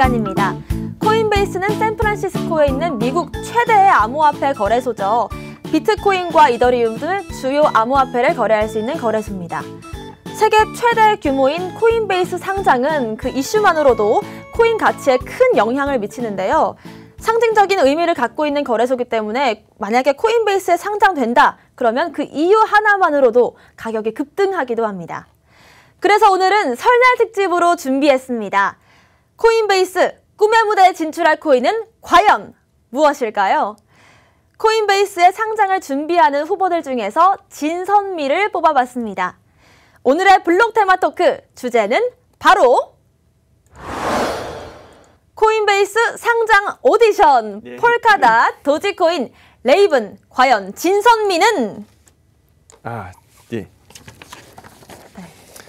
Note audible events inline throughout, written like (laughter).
시간입니다. 코인베이스는 샌프란시스코에 있는 미국 최대의 암호화폐 거래소죠. 비트코인과 이더리움 등 주요 암호화폐를 거래할 수 있는 거래소입니다. 세계 최대 규모인 코인베이스 상장은 그 이슈만으로도 코인 가치에 큰 영향을 미치는데요. 상징적인 의미를 갖고 있는 거래소기 때문에 만약에 코인베이스에 상장된다 그러면 그 이유 하나만으로도 가격이 급등하기도 합니다. 그래서 오늘은 설날 특집으로 준비했습니다. 코인베이스 꿈의 무대에 진출할 코인은 과연 무엇일까요? 코인베이스의 상장을 준비하는 후보들 중에서 진선미를 뽑아봤습니다. 오늘의 블록 테마 토크 주제는 바로 코인베이스 상장 오디션 예. 폴카닷 도지코인 레이븐 과연 진선미는 아, 예.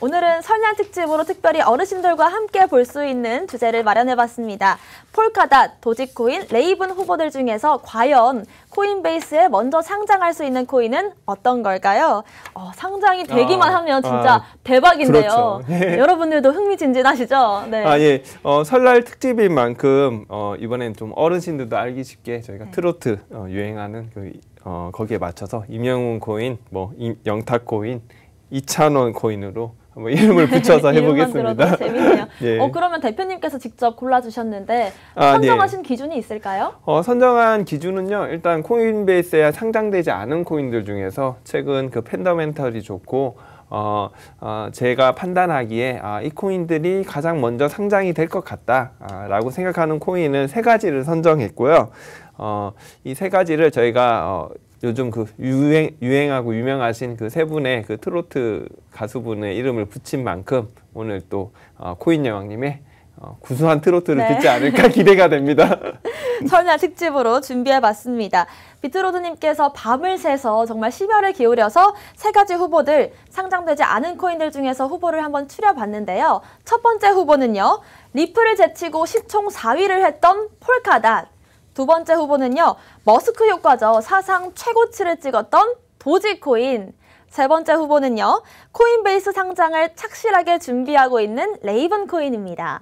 오늘은 설날 특집으로 특별히 어르신들과 함께 볼 수 있는 주제를 마련해봤습니다. 폴카닷, 도지코인, 레이븐 후보들 중에서 과연 코인베이스에 먼저 상장할 수 있는 코인은 어떤 걸까요? 어, 상장이 되기만 아, 하면 진짜 아, 대박인데요. 그렇죠. 예. (laughs) 여러분들도 흥미진진하시죠? 네. 아, 예. 어, 설날 특집인 만큼 어, 이번엔 좀 어르신들도 알기 쉽게 저희가 네. 트로트 어, 유행하는 그, 어, 거기에 맞춰서 임영웅 코인, 뭐 임- 영탁 코인, 이찬원 코인으로 한번 이름을 붙여서 (laughs) 해보겠습니다. 재밌네요. (laughs) 예. 어, 그러면 대표님께서 직접 골라주셨는데 아, 선정하신 기준이 있을까요? 어, 선정한 기준은요. 일단 코인베이스에 상장되지 않은 코인들 중에서 최근 그 팬더멘털이 좋고 어, 어, 제가 판단하기에 아, 이 코인들이 가장 먼저 상장이 될 것 같다라고 생각하는 코인은 세 가지를 선정했고요. 어, 이 세 가지를 저희가 어, 요즘 그 유행 유행하고 유명하신 그 세 분의 그 트로트 가수분의 이름을 붙인 만큼 오늘 또 어, 코인 여왕님의 어, 구수한 트로트를 네. 듣지 않을까 (laughs) 기대가 됩니다. (laughs) 설날 특집으로 준비해봤습니다. 비트로드님께서 밤을 새서 정말 심혈을 기울여서 세 가지 후보들 상장되지 않은 코인들 중에서 후보를 한번 추려봤는데요. 첫 번째 후보는요. 리플을 제치고 시총 4위를 했던 폴카닷. 두 번째 후보는요. 머스크 효과죠. 사상 최고치를 찍었던 도지코인. 세 번째 후보는요. 코인베이스 상장을 착실하게 준비하고 있는 레이븐 코인입니다.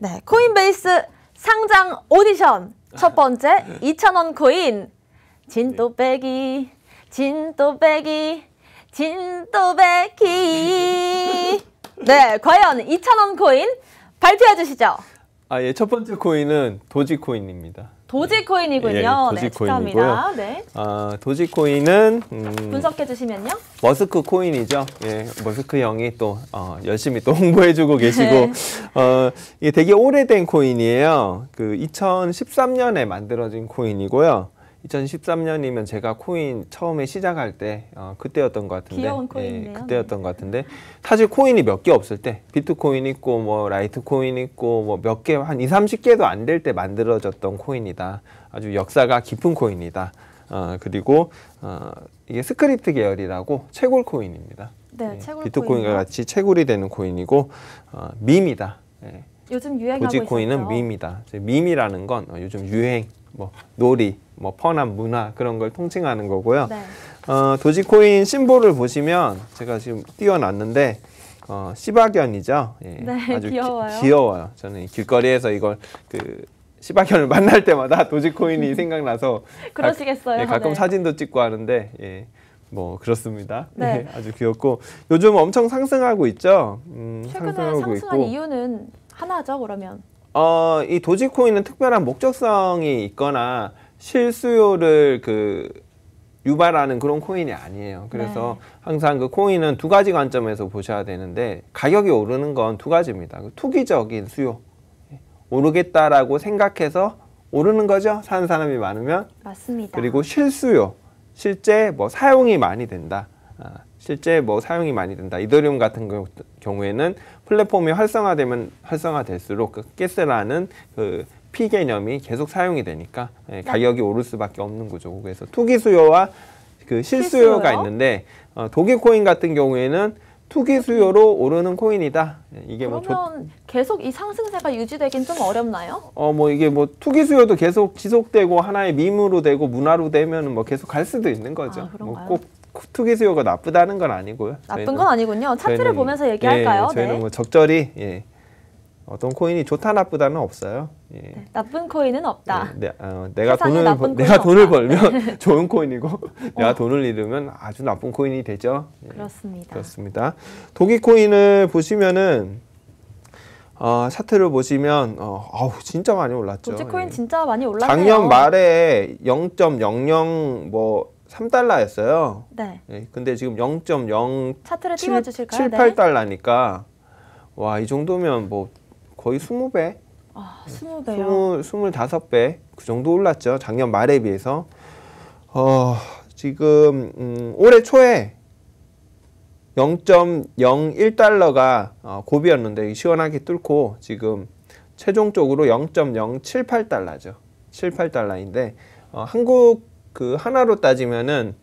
네, 코인베이스 상장 오디션 첫 번째 이찬원 코인 진또배기 진또배기 진또배기 네, 과연 2,000원 코인 발표해 주시죠. 아, 예, 첫 번째 코인은 도지코인입니다. 도지코인이군요. 예, 네, 도지코인이고요. 네. 아, 도지코인은 음, 분석해 주시면요. 머스크 코인이죠. 예, 머스크 형이 또 어, 열심히 또 (laughs) 홍보해주고 계시고 네. 어, 이게 되게 오래된 코인이에요. 그 2013년에 만들어진 코인이고요. 2013년이면 제가 코인 처음에 시작할 때 어, 그때였던 것 같은데 귀여운 예, 코인이네요. 그때였던 것 같은데 사실 코인이 몇 개 없을 때 비트코인 있고 뭐 라이트 코인 있고 뭐 몇 개 한 2, 30개도 안 될 때 만들어졌던 코인이다. 아주 역사가 깊은 코인이다. 어, 그리고 어, 이게 Scrypt 계열이라고 채굴 코인입니다. 네, 예, 채굴 비트코인과? 같이 채굴이 되는 코인이고 어, 밈이다. 예. 요즘 유행하고 도지코인은 있었죠. 밈이다. 밈이라는 건 어, 요즘 유행, 뭐 놀이, 뭐 fun한 문화 그런 걸 통칭하는 거고요. 네. 어, 도지코인 심볼을 보시면 제가 지금 띄워놨는데 어, 시바견이죠. 예, 네, 귀여워요. 귀, 여워요 저는 이 길거리에서 이걸 그 시바견을 (laughs) 만날 때마다 도지코인이 (laughs) 생각나서 그러시겠어요. 예, 가끔 네. 사진도 찍고 하는데 예, 뭐 그렇습니다. 네. 예, 아주 귀엽고 요즘 엄청 상승하고 있죠. 음, 최근에 상승하고 상승한 있고. 이유는 하나죠, 그러면. 어, 이 도지코인은 특별한 목적성이 있거나 실수요를 그 유발하는 그런 코인이 아니에요. 그래서 네. 항상 그 코인은 두 가지 관점에서 보셔야 되는데 가격이 오르는 건 두 가지입니다. 그 투기적인 수요. 오르겠다라고 생각해서 오르는 거죠. 사는 사람이 많으면. 맞습니다. 그리고 실수요. 실제 뭐 사용이 많이 된다. 아, 실제 뭐 사용이 많이 된다. 이더리움 같은 경우- 경우에는 플랫폼이 활성화되면 활성화될수록 그 가스라는 그피 개념이 계속 사용이 되니까 예, 가격이 오를 수밖에 없는 구조고 그래서 투기 수요와 그 실수요가 실수요? 있는데 어, 도기코인 같은 경우에는 투기 수요로 오르는 코인이다. 예, 이게 뭐 좋- 그러면 계속 이 상승세가 유지되긴 좀 어렵나요? 어 뭐 이게 뭐 투기 수요도 계속 지속되고 하나의 밈으로 되고 문화로 되면은 뭐 계속 갈 수도 있는 거죠. 아, 그런가요? 뭐꼭 투기 수요가 나쁘다는 건 아니고요. 나쁜 저희는- 건 아니군요. 차트를 보면서 얘기할까요? 예, 저희는 네. 뭐 적절히 예, 어떤 코인이 좋다 나쁘다는 없어요. 예. 네, 나쁜 코인은 없다. 네, 네, 어, 내가 돈을 벌- 내가 돈을 없다. 벌면 (laughs) 좋은 코인이고 내가 어. 돈을 잃으면 아주 나쁜 코인이 되죠. 예, 그렇습니다. 그렇습니다. 도기코인을 보시면은 어, 차트를 보시면 어, 아우 진짜 많이 올랐죠. 도지코인 예. 진짜 많이 올랐네요. 작년 말에 0.00뭐 3달러였어요. 네. 예, 근데 지금 0.0 차트를 7, 띄워 주실까요? 7, 8달러니까 와 이 정도면 뭐 거의 20배, 아, 20배요. 20, 25배 그 정도 올랐죠. 작년 말에 비해서. 어, 지금 음, 올해 초에 0.01달러가 어, 고비였는데 시원하게 뚫고 지금 최종적으로 0.078달러죠. 78달러인데 어, 한국 그 하나로 따지면은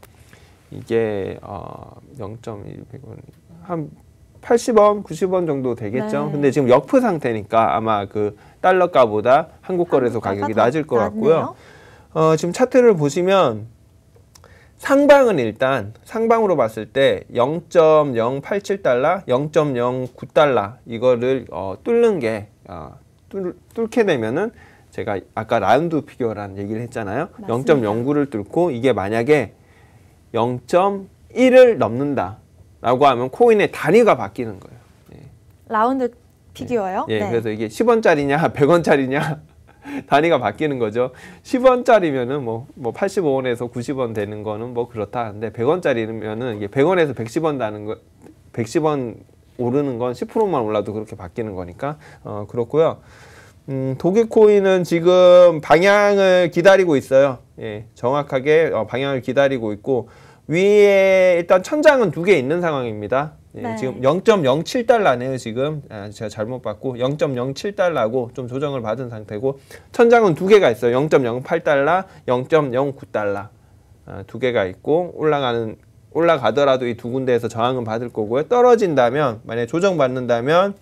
이게 어, 0.100원 한 80원, 90원 정도 되겠죠. 네. 근데 지금 역프 상태니까 아마 그 달러 가보다 한국 거래소 가격이 더 낮을 것 같고요. 어, 지금 차트를 보시면 상방은 일단 상방으로 봤을 때 0.087달러, 0.09달러 이거를 어, 뚫는 게 어, 뚫, 뚫게 되면은 제가 아까 라운드 피겨라는 얘기를 했잖아요. 맞습니다. 0.09를 뚫고 이게 만약에 0.1을 넘는다라고 하면 코인의 단위가 바뀌는 거예요. 라운드 피규어요? 예, 네. 그래서 이게 10원짜리냐, 100원짜리냐 (laughs) (laughs) 단위가 바뀌는 거죠. 10원짜리면은 뭐, 뭐 85원에서 90원 되는 거는 뭐 그렇다. 근데 100원짜리면은 이게 100원에서 110원 다는 거, 110원 오르는 건 10%만 올라도 그렇게 바뀌는 거니까, 어, 그렇고요. 음, 도기코인은 지금 방향을 기다리고 있어요. 예, 정확하게 어, 방향을 기다리고 있고, 위에 일단 천장은 두 개 있는 상황입니다. 예, 네. 지금 0.07달러네요, 지금. 아, 제가 잘못 봤고, 0.07달러고 좀 조정을 받은 상태고, 천장은 두 개가 있어요. 0.08달러, 0.09달러. 아, 두 개가 있고, 올라가는, 올라가더라도 이 두 군데에서 저항은 받을 거고요. 떨어진다면, 만약에 조정 받는다면,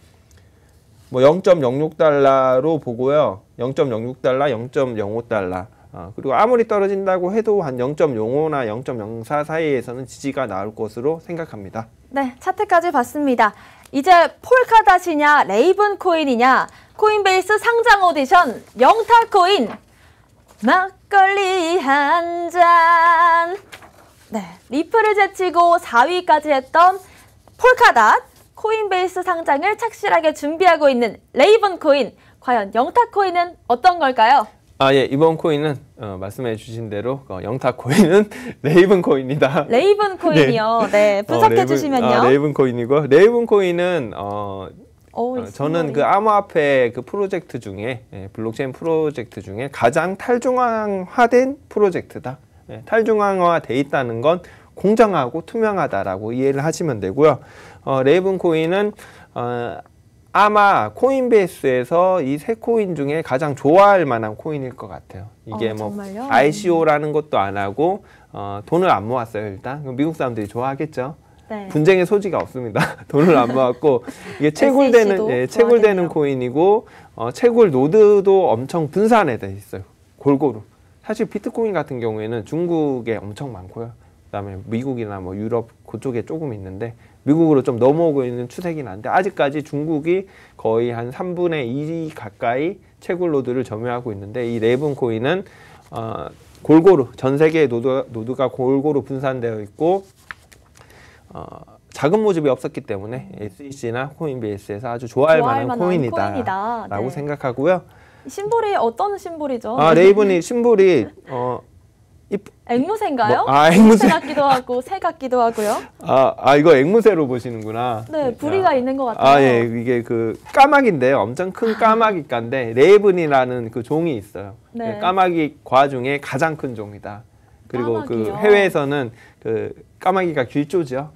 뭐 0.06달러로 보고요. 0.06달러, 0.05달러. 아, 그리고 아무리 떨어진다고 해도 한 0.05나 0.04 사이에서는 지지가 나올 것으로 생각합니다. 네, 차트까지 봤습니다. 이제 폴카닷이냐, 레이븐 코인이냐, 코인베이스 상장 오디션, 영탁 코인, 막걸리 한 잔. 네, 리플을 제치고 4위까지 했던 폴카닷, 코인베이스 상장을 착실하게 준비하고 있는 레이븐 코인. 과연 영탁 코인은 어떤 걸까요? 아, 예, 이번 코인은 어, 말씀해 주신 대로 어, 영탁 코인은 (laughs) 레이븐 코인이다. 레이븐 코인이요. 네, 분석해 어, 레이븐- 주시면요. 아, 레이븐 코인이고 레이븐 코인은 어, 오, 어, 저는 그 암호화폐 그 프로젝트 중에 예, 블록체인 프로젝트 중에 가장 탈중앙화된 프로젝트다. 예, 탈중앙화돼 있다는 건 공정하고 투명하다라고 이해를 하시면 되고요. 어, 레이븐 코인은 어, 아마 코인베이스에서 이 세 코인 중에 가장 좋아할 만한 코인일 것 같아요. 이게 어, 뭐 정말요? ICO라는 것도 안 하고 어, 돈을 안 모았어요 일단 미국 사람들이 좋아하겠죠. 네. 분쟁의 소지가 없습니다. (laughs) 돈을 안 모았고 이게 (laughs) 채굴되는 예, 채굴되는. 코인이고 어, 채굴 노드도 엄청 분산돼 있어요. 골고루. 사실 비트코인 같은 경우에는 중국에 엄청 많고요. 그다음에 미국이나 뭐 유럽 그쪽에 조금 있는데 미국으로 좀 넘어오고 있는 추세긴 한데 아직까지 중국이 거의 한 3분의 2 가까이 채굴 노드를 점유하고 있는데 이 레이븐 코인은 어, 골고루 전 세계의 노드, 노드가 골고루 분산되어 있고 어, 자금 모집이 없었기 때문에 SEC나 코인베이스에서 아주 좋아할, 좋아할 만한 만한 코인이다. 네. 생각하고요. 심볼이 어떤 심볼이죠? 아, 레이븐이 심볼이 어, 앵무새인가요? 뭐, 아, 앵무새. 같기도 하고 새 같기도 하고요. 아, 아 이거 앵무새로 보시는구나. 네, 부리가 아, 있는 것 같아요. 아, 예, 이게 그 까마귀인데요. 엄청 큰 까마귀과인데 레이븐이라는 그 종이 있어요. 네. 까마귀 과 중에 가장 큰 종이다. 그리고 그 까마귀요? 해외에서는 그 까마귀가 길조죠.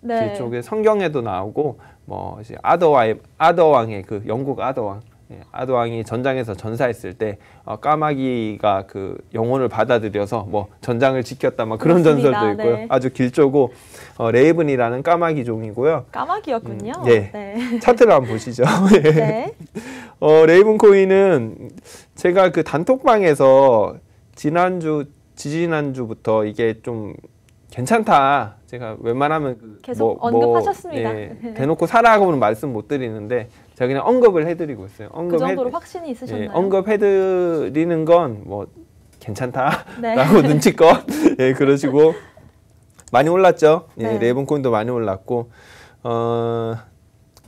네. 뒤쪽에 성경에도 나오고 뭐 이제 아더와의 아더 왕의 그 영국 아더왕 예, 아더왕이 전장에서 전사했을 때 어, 까마귀가 그 영혼을 받아들여서 뭐 전장을 지켰다 막 그런 그렇습니다. 전설도 있고요. 네. 아주 길조고 어, 레이븐이라는 까마귀 종이고요. 까마귀였군요. 음, 예. 네. 차트를 한번 보시죠. (laughs) 예. 네. 어, 레이븐 코인은 제가 그 단톡방에서 지난주 지지난주부터 이게 좀 괜찮다. 제가 웬만하면 그 계속 언급하셨습니다. 예, 대놓고 사라고는 말씀 못 드리는데 제가 그냥 언급을 해드리고 있어요. 그 언급해, 정도로 확신이 있으셨나요? 예, 언급해드리는 건 뭐 괜찮다라고 네. (laughs) 눈치껏 예 그러시고 많이 올랐죠. 예, 네. 레이븐 코인도 많이 올랐고 어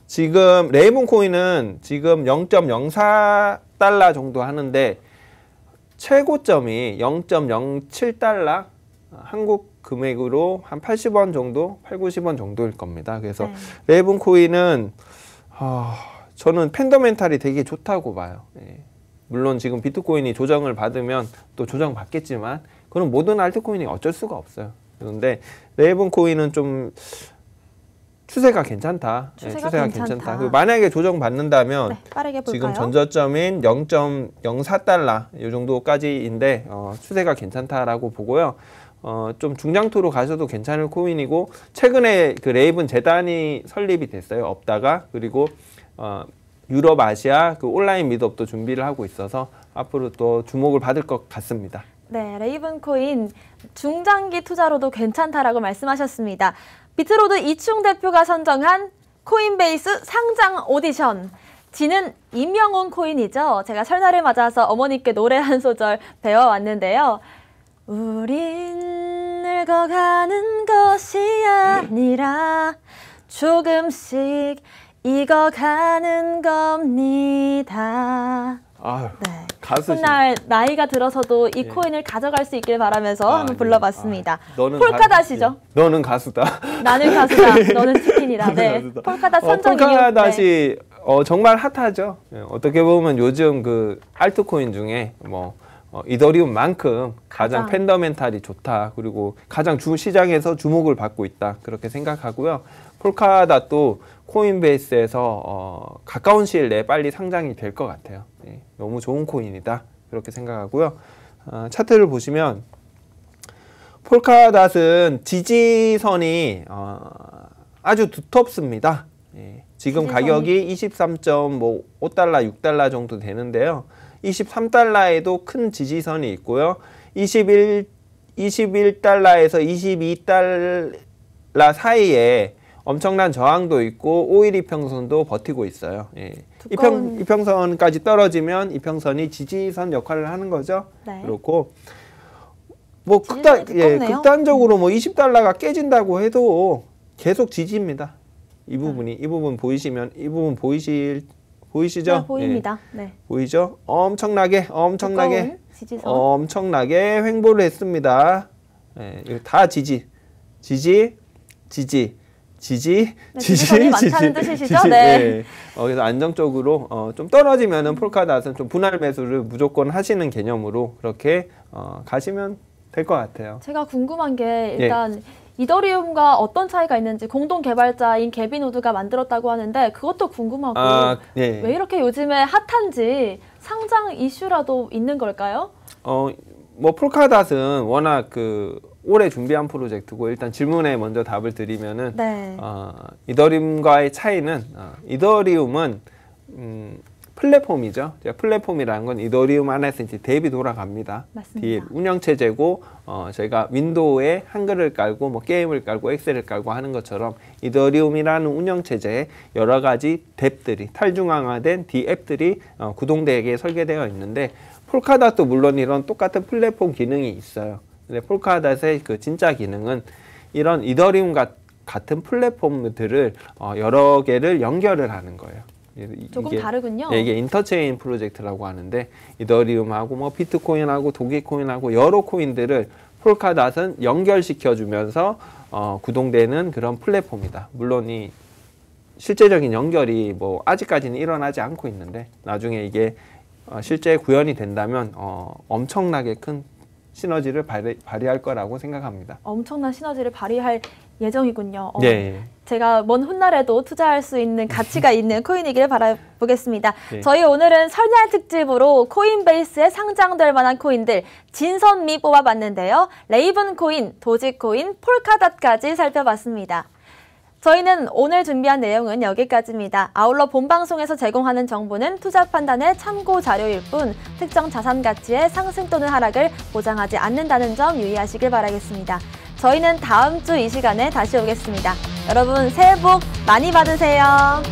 지금 레이븐 코인은 지금 0.04 달러 정도 하는데 최고점이 0.07 달러 한국 금액으로 한 80원 정도, 8, 90원 정도일 겁니다. 그래서 네. 레이븐 코인은 아, 저는 fundamental이 되게 좋다고 봐요. 예. 물론 지금 비트코인이 조정을 받으면 또 조정 받겠지만 그건 모든 알트코인이 어쩔 수가 없어요. 그런데 레이븐 코인은 좀 추세가 괜찮다. 예, 추세가 괜찮다. 그리고 만약에 조정 받는다면 네? 지금 전저점인 0.04달러 이 정도까지인데 어, 추세가 괜찮다라고 보고요. 어, 좀 중장투로 가셔도 괜찮을 코인이고 최근에 그 레이븐 재단이 설립이 됐어요. 없다가 그리고 어, 유럽, 아시아 그 온라인 meetup도 준비를 하고 있어서 앞으로 또 주목을 받을 것 같습니다. 네, 레이븐 코인 중장기 투자로도 괜찮다라고 말씀하셨습니다. 비트로드 이충 대표가 선정한 코인베이스 상장 오디션. 진은 임영웅 코인이죠. 제가 설날을 맞아서 어머니께 노래 한 소절 배워왔는데요. 우린 늙어가는 것이 아니라 조금씩 익어가는 겁니다. 아유, 네. 가수 훗날 나이가 들어서도 이 예. 코인을 가져갈 수 있길 바라면서 아, 한번 네. 불러봤습니다. 아, 너는 폴카닷이죠. 가- 예. 너는 가수다. 나는 가수다, (laughs) 너는 치킨이다. 네. 가수다. 폴카닷 어, 선정 이유. 네. 어, 정말 핫하죠. 예, 어떻게 보면 요즘 그 알트코인 중에 뭐 어, 이더리움만큼 가장, 가장. 팬더멘탈이 좋다. 그리고 가장 주 시장에서 주목을 받고 있다. 그렇게 생각하고요. 폴카닷도 코인베이스에서 어, 가까운 시일 내에 빨리 상장이 될 것 같아요. 예, 너무 좋은 코인이다. 그렇게 생각하고요. 어, 차트를 보시면 폴카닷은 지지선이 어, 아주 두텁습니다. 예, 지금 지지선이? 가격이 23.5달러, 6달러 정도 되는데요. 23달러에도 큰 지지선이 있고요. 21 21달러에서 22달러 사이에 엄청난 저항도 있고 5일 이평선도 버티고 있어요. 예. 두꺼운- 이평 이평선까지 떨어지면 이평선이 지지선 역할을 하는 거죠. 네. 그렇고 뭐 극단 예. 극단적으로 뭐 20달러가 깨진다고 해도 계속 지지입니다. 이 부분이 이 부분 보이시면 이 부분 보이실 보이시죠? 네, 보입니다. 네. 예, 보이죠? 엄청나게 엄청나게 지지선. 엄청나게 횡보를 했습니다. 예, 이거 다 지지, 지지, 지지, 지지, 네, 지지선이 많다는 뜻이시죠? 네. 예. 어, 그래서 안정적으로 어, 좀 떨어지면은 폴카닷은 좀 분할 매수를 무조건 하시는 개념으로 그렇게 어, 가시면 될 것 같아요. 제가 궁금한 게 예. 일단 이더리움과 어떤 차이가 있는지 공동 개발자인 개빈 우드가 만들었다고 하는데 그것도 궁금하고 아, 예. 왜 이렇게 요즘에 핫한지 상장 이슈라도 있는 걸까요? 어, 뭐 폴카닷은 워낙 그 오래 준비한 프로젝트고 일단 질문에 먼저 답을 드리면은 네. 어, 이더리움과의 차이는 어, 이더리움은 음, 플랫폼이죠. 플랫폼이라는 건 이더리움 안에서 이제 dApp이 돌아갑니다. 맞습니다. 뒤에 운영 체제고 어, 저희가 윈도우에 한글을 깔고 뭐 게임을 깔고 엑셀을 깔고 하는 것처럼 이더리움이라는 운영 체제에 여러 가지 탭들이 탈중앙화된 D 앱들이 어, 구동되게 설계되어 있는데 폴카닷도 물론 이런 똑같은 플랫폼 기능이 있어요. 근데 폴카닷의 그 진짜 기능은 이런 이더리움 같- 같은 플랫폼들을 어, 여러 개를 연결을 하는 거예요. 이- 조금 이게- 다르군요. 예, 이게 인터체인 프로젝트라고 하는데 이더리움하고 뭐 비트코인하고 도게코인하고 여러 코인들을 폴카닷은 연결시켜 주면서 어, 구동되는 그런 플랫폼이다. 물론 이 실제적인 연결이 뭐 아직까지는 일어나지 않고 있는데 나중에 이게 어, 실제 구현이 된다면 어, 엄청나게 큰 시너지를 발휘, 발휘할 거라고 생각합니다. 엄청난 시너지를 발휘할 예정이군요. 어, 예, 예. 제가 먼 훗날에도 투자할 수 있는 가치가 (laughs) 있는 코인이길 바라보겠습니다. 네. 저희 오늘은 설날 특집으로 코인베이스에 상장될 만한 코인들 진선미 뽑아봤는데요. 레이븐 코인, 도지 코인, 폴카닷까지 살펴봤습니다. 저희는 오늘 준비한 내용은 여기까지입니다. 아울러 본방송에서 제공하는 정보는 투자 판단의 참고 자료일 뿐 특정 자산 가치의 상승 또는 하락을 보장하지 않는다는 점 유의하시길 바라겠습니다. 저희는 다음 주 이 시간에 다시 오겠습니다. 여러분 새해 복 많이 받으세요.